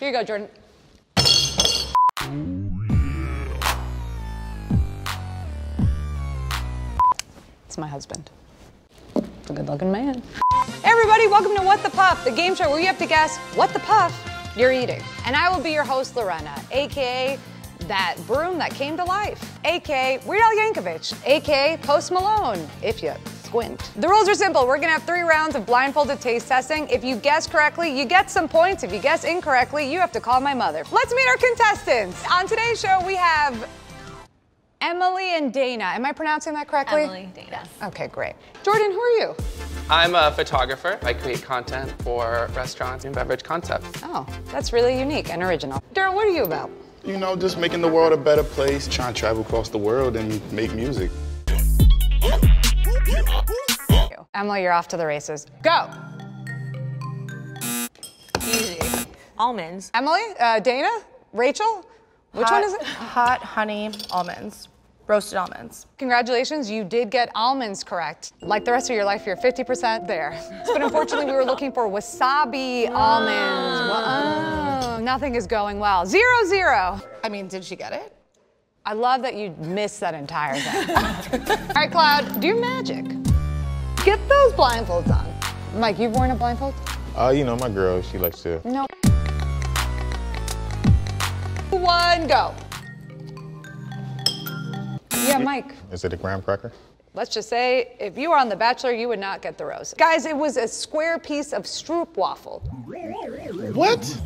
Here you go, Jordan. It's my husband. A good looking man. Everybody, welcome to What the Puff, the game show where you have to guess what the puff you're eating. And I will be your host, Lorena, aka that broom that came to life, aka Weird Al Yankovic, aka Post Malone, if you squint. The rules are simple. We're gonna have three rounds of blindfolded taste testing. If you guess correctly, you get some points. If you guess incorrectly, you have to call my mother. Let's meet our contestants. On today's show, we have Emily and Dana. Am I pronouncing that correctly? Emily, Dana. Okay, great. Jordan, who are you? I'm a photographer. I create content for restaurants and beverage concepts. Oh, that's really unique and original. Daryl, what are you about? You know, just making the world a better place, trying to travel across the world and make music. Emily, you're off to the races. Go. Easy. Almonds. Emily, uh, Dana, Rachel, which hot, one is it? Hot honey almonds. Roasted almonds. Congratulations, you did get almonds correct. Like the rest of your life, you're 50% there. But unfortunately, we were looking for wasabi almonds. Wow, nothing is going well. Zero, zero. I mean, did she get it? I love that you missed that entire thing. All right, Cloud, do your magic. Get those blindfolds on. Mike, you've worn a blindfold? Uh, you know, my girl, she likes to. No. One, go. Yeah, Mike. Is it a graham cracker? Let's just say, if you were on The Bachelor, you would not get the rose. Guys, it was a square piece of stroop waffle. What?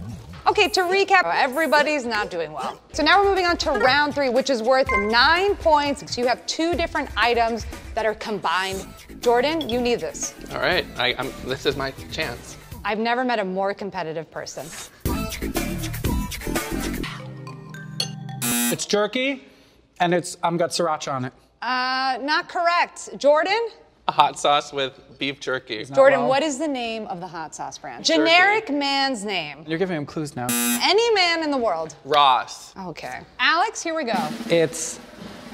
Okay, to recap, everybody's not doing well. So now we're moving on to round three, which is worth nine points. So you have two different items that are combined. Jordan, you need this. All right, I, I'm, this is my chance. I've never met a more competitive person. It's jerky, and it's um, got sriracha on it. Uh, not correct. Jordan? A hot sauce with beef jerky. Jordan, well. what is the name of the hot sauce brand? Generic man's name. You're giving him clues now. Any man in the world. Ross. Okay. Alex, here we go. It's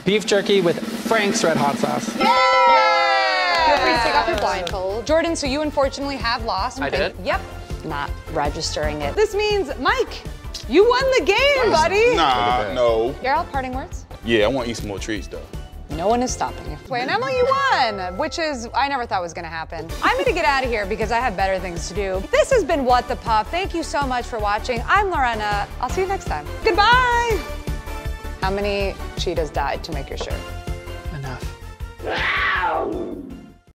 beef jerky with Frank's red hot sauce. Feel free to take off your blindfold. Jordan, so you unfortunately have lost. I did? Yep. Not registering it. This means, Mike, you won the game, buddy. Nah, no. Daryl, parting words? Yeah, I want to eat some more treats though. No one is stopping you. Wait, and Emily, you won, which is, I never thought was gonna happen. I'm gonna get out of here because I have better things to do. This has been What the Puff. Thank you so much for watching. I'm Lorena. I'll see you next time. Goodbye. How many cheetahs died to make your shirt? Enough.